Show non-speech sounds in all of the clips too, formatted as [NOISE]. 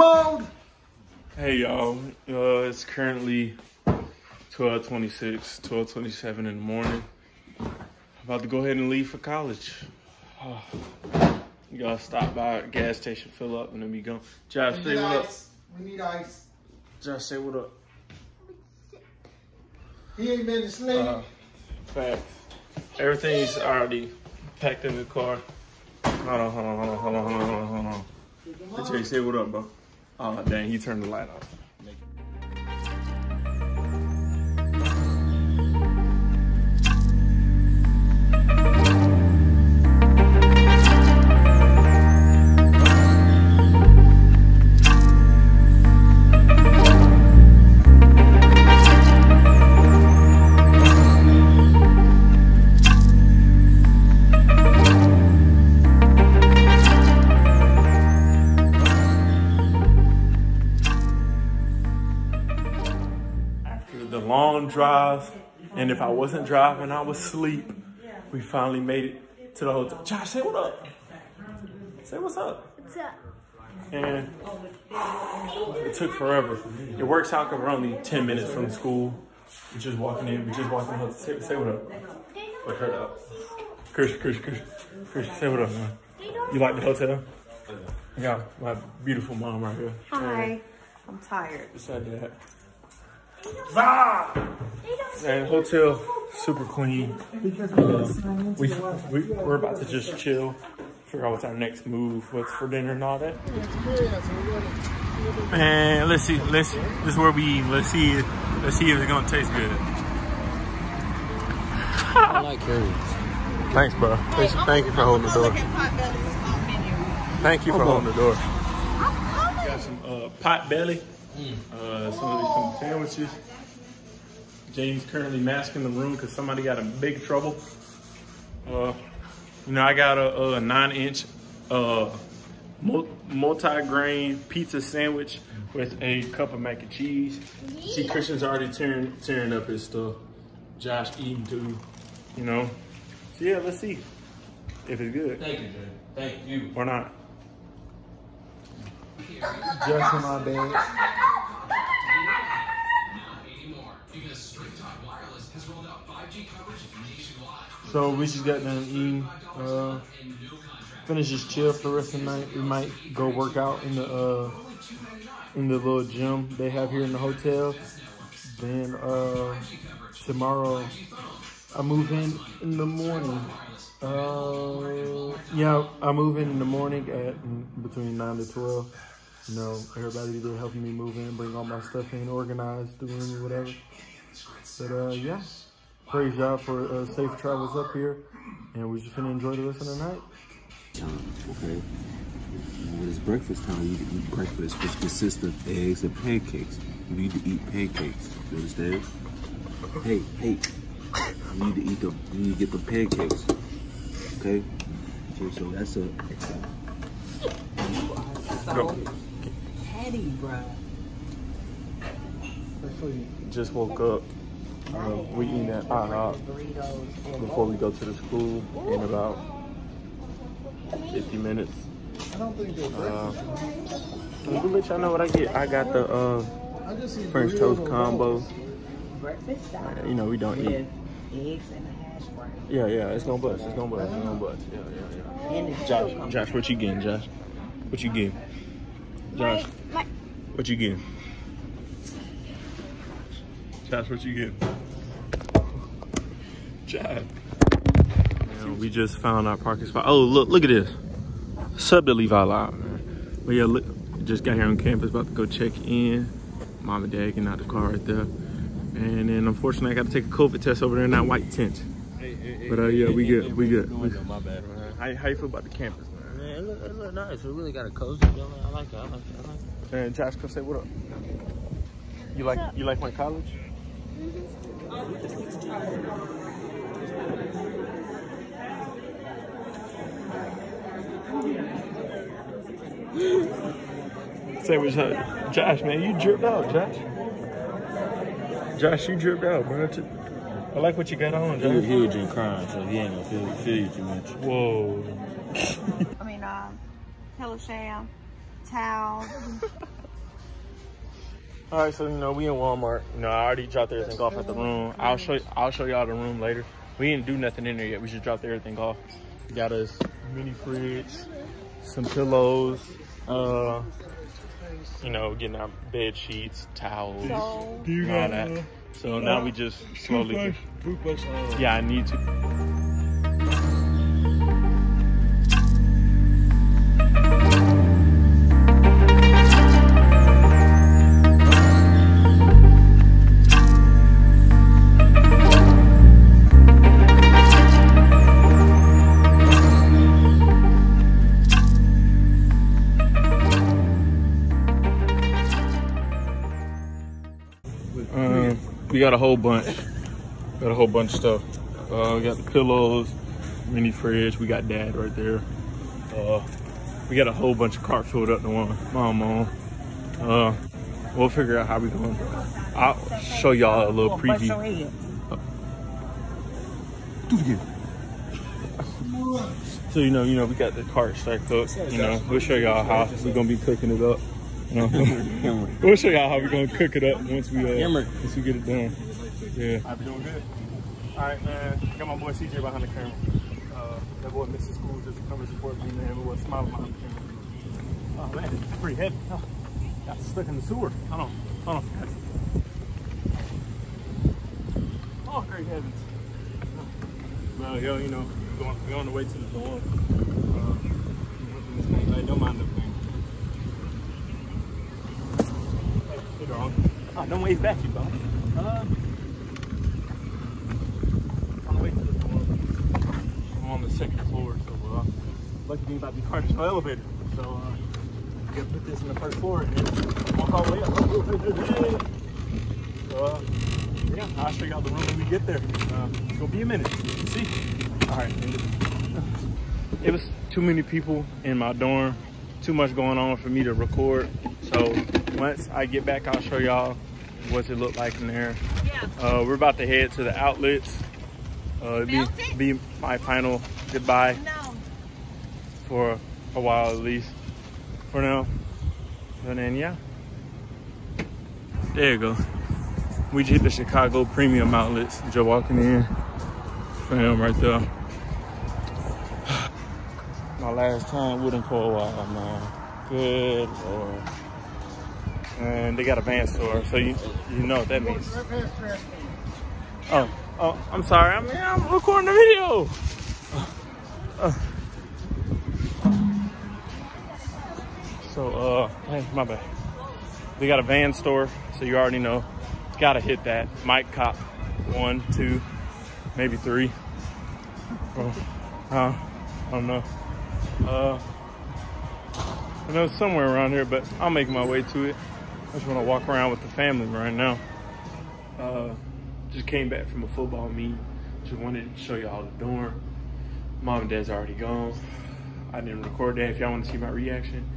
What's up? Beast mode! Hey y'all, uh, it's currently 12:26, 12:27 in the morning. About to go ahead and leave for college. Oh, [SIGHS] you gotta stop by gas station, fill up, and then we go. Josh, We say what up. We need ice. Josh, say what up. He ain't been to sleep. Uh, fact, everything's already packed in the car. Hold on, hold on, hold on, hold on, hold on, hold on, hold on. Hey, Jay, say what up, bro. Uh, oh, dang, he turned the light off. The long drive, and if I wasn't driving, I was asleep. We finally made it to the hotel. Josh, say what up. Say what's up. What's up? And it took forever. It works out because we're only 10 minutes from school. We're just walking in, we're just walking in. Say, say what up. Wait, her up. Chris, Chris, Chris, Chris, say what up, man. You like the hotel? I got my beautiful mom right here. Hi. I'm tired. Beside that. And hotel, super clean. Um, we, we, we're about to just chill, figure out what's our next move, what's for dinner and all that. Man, let's see, let's, this is where we eat. Let's see, let's see if it's gonna taste good. I like curry. Thanks, bro. Thanks, thank you for holding the door. Thank you for holding the door. Got some uh, Potbelly, uh, some, some sandwiches. James currently masking the room because somebody got in big trouble. Uh, you know, I got a, a nine inch uh, multi-grain pizza sandwich with a cup of mac and cheese. See, Christian's already tearing, tearing up his stuff. Josh eating too, you know. So yeah, let's see if it's good Thank you, Jay. Thank you. or not. Just in my bed. So we just got done eating. Uh, finish just chill for the rest of the night. We might go work out in the uh, in the little gym they have here in the hotel. Then uh, tomorrow I move in in the morning. Uh, yeah, I move in in the morning at between nine to twelve. You know, everybody there helping me move in, bring all my stuff in, organize the room or whatever. But uh, yeah, praise God for uh, safe travels up here, and we're just gonna enjoy the rest of the night. Time, okay? When it's breakfast time, you need to eat breakfast, which consists of eggs and pancakes. You need to eat pancakes. You understand? Hey, hey. You need to eat the. You need to get the pancakes. Okay. Okay, so that's a. Go. Petty, bro. Just woke up. Uh, we eating at IHOP Burritos. before we go to the school in about 50 minutes. I don't think they're Uh, let me let y'all know what I get. I got the uh, I just see French toast combo. rolls. Breakfast style. You know we don't eat. eggs and a hash brown. Yeah, yeah, it's gonna bust. It's gonna bust. It's gonna bust. Yeah, yeah, yeah. Josh. Josh, what you getting, Josh? What you getting? Josh, what you getting? Josh, what you get? Josh. Man, we just found our parking spot. Oh, look, look at this. Sub to Levi Live, man. But yeah, look, just got here on campus, about to go check in. Mom and dad getting out the car right there. And then unfortunately, I got to take a COVID test over there in that white tent. But uh, yeah, we good, we good. We- my bad. How, how you feel about the campus, man? Man, it look, it look nice. We really got a cozy feeling. I like it, I like that. I like that. And Josh, come say what up. You like you like my college? [LAUGHS] Say what's up. Josh, man, you dripped out, Josh. Josh, you dripped out, bro. I like what you got on, Josh. He was Josh. huge in crime, so he ain't gonna feel, feel you too much. Whoa. [LAUGHS] I mean, um, hello, Sham. towels. [LAUGHS] All right, so you know we in Walmart. You know I already dropped everything off at the room. I'll show I'll show y'all the room later. We didn't do nothing in there yet. We just dropped everything off. We got us mini fridge, some pillows, uh, you know, getting our bed sheets, towels, So- all that. So now we just slowly. Yeah, I need to. We got a whole bunch. Got a whole bunch of stuff. Uh, we got the pillows, mini fridge. We got dad right there. Uh, we got a whole bunch of cart filled up to one. Mom on. Uh, we'll figure out how we going. I'll show y'all a little bust your preview. Do it again. So you know, you know, we got the cart stacked up. You know, we'll show y'all how we're gonna be cooking it up. You know? we'll show y'all how we're gonna cook it up once we uh, once we get it done. Yeah. I've been doing good. All right, man. Got my boy CJ behind the camera. Uh, that boy Mr. School just come and support me, man. Little boy smiling behind the camera. Oh man, it's pretty heavy. Oh, got stuck in the sewer. Hold on, hold on. Oh, great heavens. Well, yo, you know, we're, going, we're on the way to the dorm. Uh, don't mind the thing. Hey, hey, dog. Oh, don't wave back, you dog. Uh, on the way to the. I'm on the second floor, so uh, lucky thing about these cars, there's no elevator. So uh, you gotta put this in the first floor and walk all the way up. So uh, yeah, I'll show y'all the room when we get there. Uh, it's gonna be a minute. See? All right. [LAUGHS] it was too many people in my dorm too much going on for me to record so once i get back i'll show y'all what it look like in there. Yeah. uh, we're about to head to the outlets. Uh, be, it? be my final goodbye No. for a while at least. For now. And then yeah. There you go. We just hit the chicago premium outlets. Just walking in. Fam right there. [SIGHS] My last time with them for a while man. Good lord and they got a van store so you you know what that means oh oh i'm sorry i'm, I'm recording the video Uh, So, uh, hey, my bad. They got a van store, so you already know. Gotta hit that. Mike Cop, one, two, maybe three. Oh, uh, I don't know. Uh, I know it's somewhere around here, but I'll make my way to it. I just wanna walk around with the family right now. Uh, just came back from a football meet. Just wanted to show y'all the dorm. Mom and Dad's already gone. I didn't record that. If y'all want to see my reaction,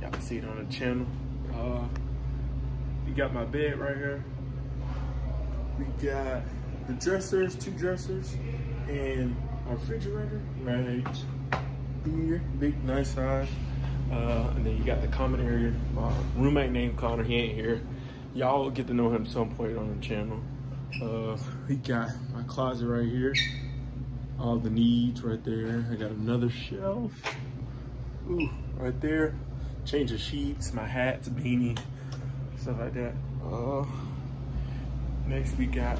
y'all can see it on the channel. Uh, we got my bed right here. We got the dressers, two dressers, and our refrigerator right here. Big, nice size. Uh, and then you got the common area. My roommate named Connor, he ain't here. Y'all will get to know him some point on the channel. Uh, we got my closet right here all the needs right there. I got another shelf. Ooh, right there. Change of sheets, my hats, beanie, stuff like that. Uh, next we got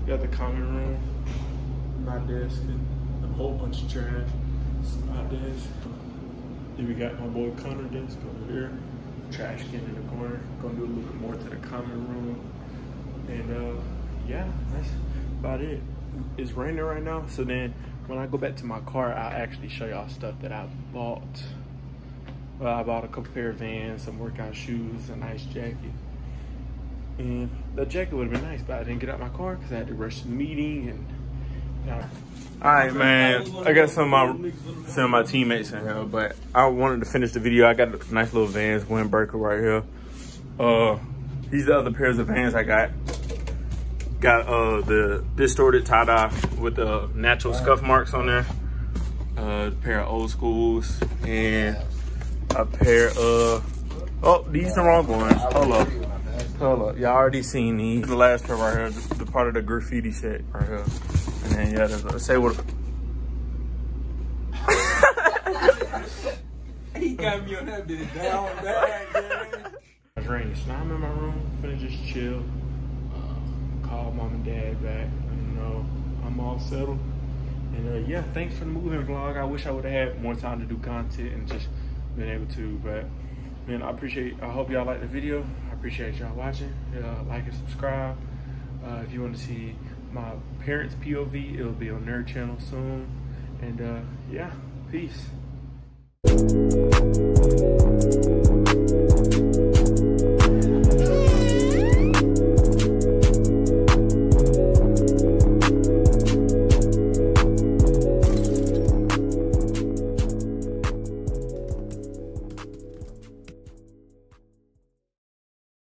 we got the common room, my desk, and a whole bunch of trash. My desk. Then we got my boy Connor desk over here, Trash can in the corner. Gonna do a little bit more to the common room. And uh, yeah, that's about it. It's raining right now, so then when I go back to my car, I'll actually show y'all stuff that I bought. Well, I bought a couple pair of Vans, some workout shoes, a nice jacket. And the jacket would have been nice, but I didn't get out my car because I had to rush to the meeting and. All right, man. I got some of my some of my teammates in here, but I wanted to finish the video. I got a nice little Vans windbreaker right here. Uh, these are the other pairs of Vans I got. Got uh the distorted tie dye with the natural scuff marks on there. Uh, a pair of old schools and a pair of, oh, these the wrong ones. Hold up. Hold up. Y'all already seen these. The last pair right here, the, the part of the graffiti set right here. And yeah, there's a, say what. He got me on that bitch down bad, man. It's raining, so now I'm in my room, finna just chill. Uh, call mom and dad back. You know, I'm all settled. And uh, yeah, thanks for the moving vlog. I wish I would have had more time to do content and just been able to. But man, I appreciate. I hope y'all like the video. I appreciate y'all watching. Uh, like and subscribe. Uh, if you want to see my parents' POV, it'll be on their channel soon. And uh, yeah, peace.